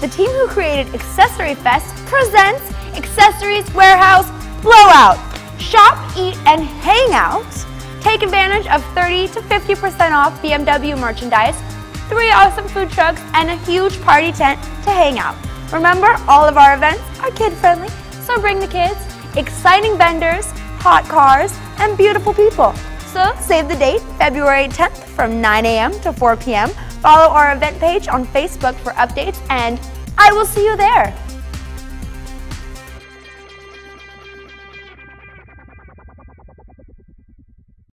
the team who created Accessory Fest presents Accessories Warehouse Blowout. Shop, eat, and hang out. Take advantage of 30 to 50% off BMW merchandise, three awesome food trucks, and a huge party tent to hang out. Remember, all of our events are kid-friendly, so bring the kids, exciting vendors, hot cars, and beautiful people. So save the date, February 10th from 9 a.m. to 4 p.m. Follow our event page on Facebook for updates, and I will see you there.